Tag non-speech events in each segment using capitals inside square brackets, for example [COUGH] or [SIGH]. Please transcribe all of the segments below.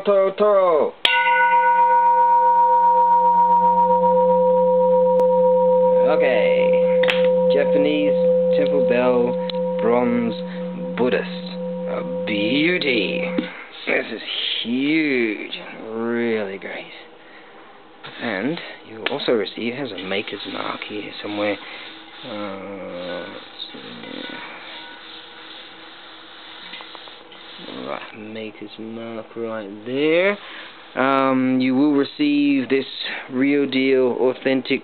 Toro, Toro. Okay. Japanese temple bell bronze Buddhist. A beauty. This is huge. Really great. And you also receive, it has a maker's mark here somewhere. Uh, right, maker's mark right there. Um, you will receive this real deal authentic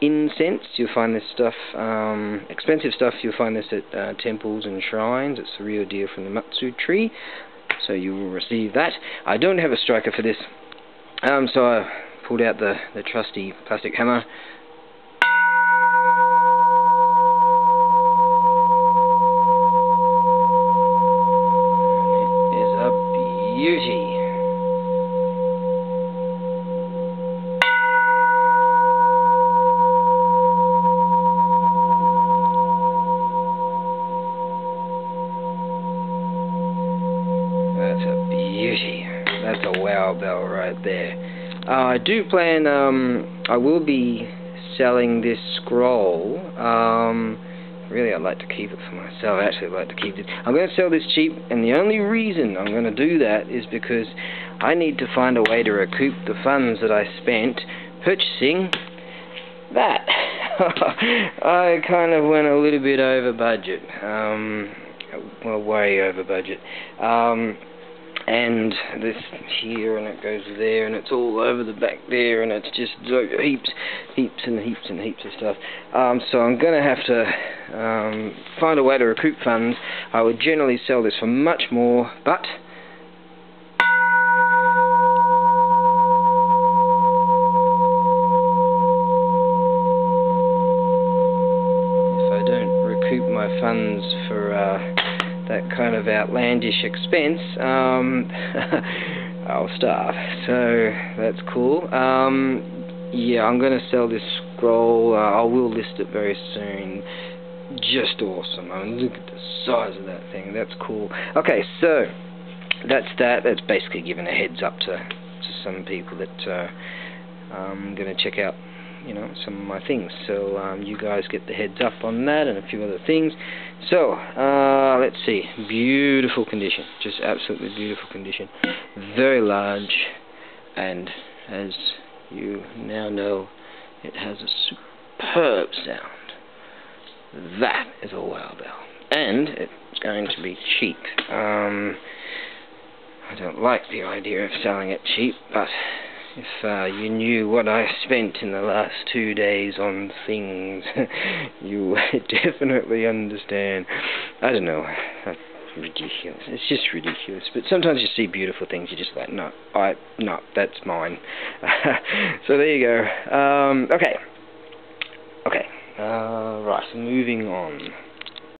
incense. You'll find this stuff, um, expensive stuff, you'll find this at uh, temples and shrines. It's the real deal from the Matsu tree. So you will receive that. I don't have a striker for this. Um, so I pulled out the, the trusty plastic hammer. That's a beauty. That's a wow bell right there. Uh, I do plan, um, I will be selling this scroll. Um, really, I'd like to keep it for myself. Actually, I'd like to keep it. I'm going to sell this cheap, and the only reason I'm going to do that is because I need to find a way to recoup the funds that I spent purchasing that. [LAUGHS] I kind of went a little bit over budget. Um, well, way over budget. Um, and this here, and it goes there, and it's all over the back there, and it's just heaps, heaps and heaps and heaps of stuff. Um, so I'm going to have to um, find a way to recoup funds. I would generally sell this for much more, but if I don't recoup my funds for uh, that kind of outlandish expense, um, [LAUGHS] I'll starve. So that's cool. Um, yeah, I'm going to sell this scroll. Uh, I will list it very soon. Just awesome. I mean, look at the size of that thing. That's cool. Okay, so that's that. That's basically giving a heads up to, to some people that uh, I'm going to check out you know, some of my things. So um, you guys get the heads up on that and a few other things. So, uh, let's see. Beautiful condition. Just absolutely beautiful condition. Very large. And as you now know, it has a superb sound. That is a wow bell. And it's going to be cheap. Um, I don't like the idea of selling it cheap, but if uh, you knew what I spent in the last two days on things, [LAUGHS] you [LAUGHS] definitely understand. I don't know. That's ridiculous. It's just ridiculous. But sometimes you see beautiful things, you're just like, no, I, no, that's mine. [LAUGHS] so there you go. Um, okay. Okay. Uh, right, moving on.